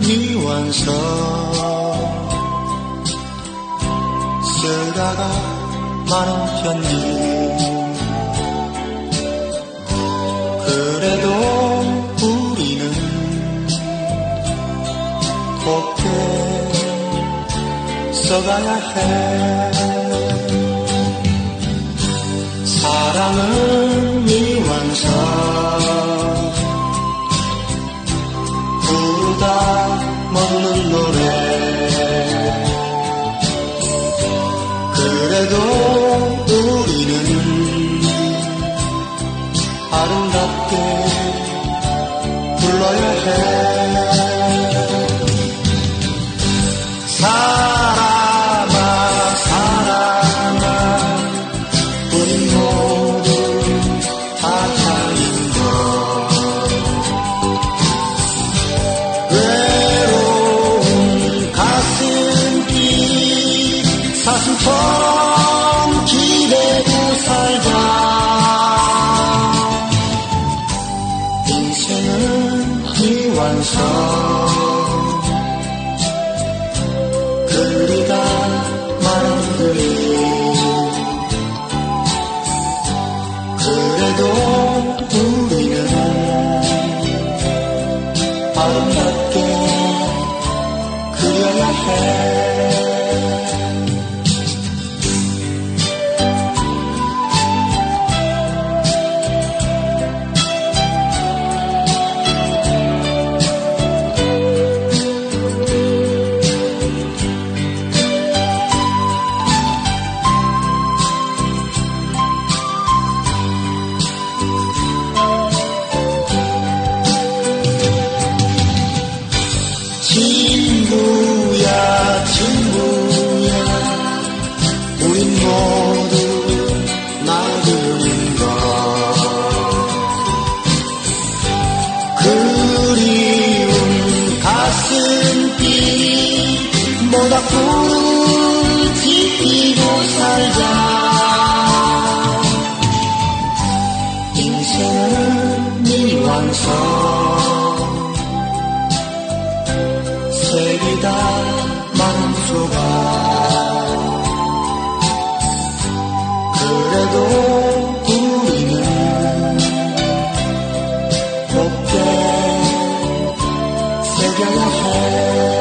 미워하면서 쓰다가 많은 편지. 그래도 우리는 곱게 써가야 해. 사랑은 미완성 먹는 기대고 살자. 인생은 미완성. 그리가 많은 그리 그래도 우리는 아름답게 그려야 해 가슴빛 모닥불을 지피고 살자. 인생은 미완성. 색이다 조각 그래도 우리는 곱게 새겨야 해